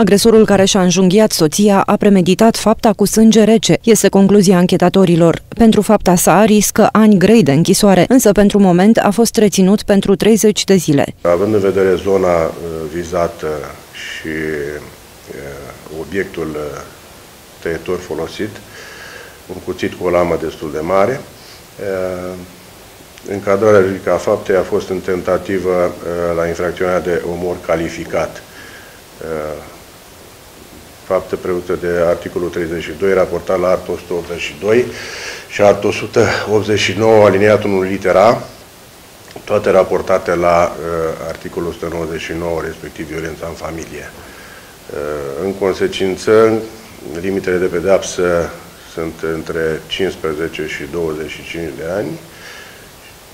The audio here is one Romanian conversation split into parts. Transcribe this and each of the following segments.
Agresorul care și-a înjunghiat soția a premeditat fapta cu sânge rece, este concluzia anchetatorilor. Pentru fapta sa riscă ani grei de închisoare, însă pentru moment a fost reținut pentru 30 de zile. Având în vedere zona uh, vizată și uh, obiectul uh, tăietor folosit, un cuțit cu o lamă destul de mare, Încadrarea juridică a faptei a fost în tentativă la infracțiunea de omor calificat fapte prevăzute de articolul 32, raportat la artul 182 și artul 189, aliniatul 1 litera, toate raportate la uh, articolul 199, respectiv violența în familie. Uh, în consecință, limitele de pedapsă sunt între 15 și 25 de ani,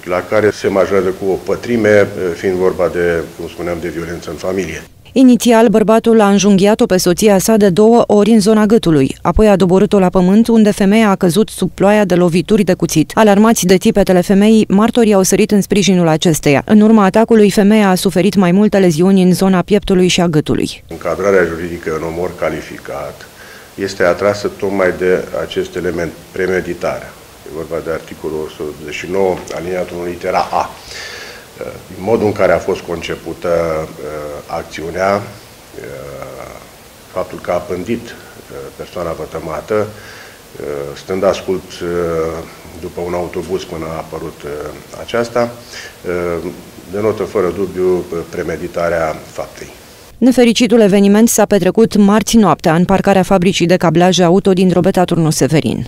la care se majorează cu o pătrime, uh, fiind vorba de, cum spuneam, de violență în familie. Inițial, bărbatul a înjunghiat-o pe soția sa de două ori în zona gâtului, apoi a doborât-o la pământ, unde femeia a căzut sub ploaia de lovituri de cuțit. Alarmați de tipetele femeii, martorii au sărit în sprijinul acesteia. În urma atacului, femeia a suferit mai multe leziuni în zona pieptului și a gâtului. Încadrarea juridică în omor calificat este atrasă tocmai de acest element, premeditarea. E vorba de articolul 189, aliniatul litera A. Uh, modul în care a fost concepută uh, acțiunea, uh, faptul că a pândit persoana vătămată, stând ascult după un autobuz până a apărut aceasta, denotă fără dubiu premeditarea faptei. Nefericitul eveniment s-a petrecut marți noaptea în parcarea fabricii de cablaje auto din Drobeta Turnu Severin.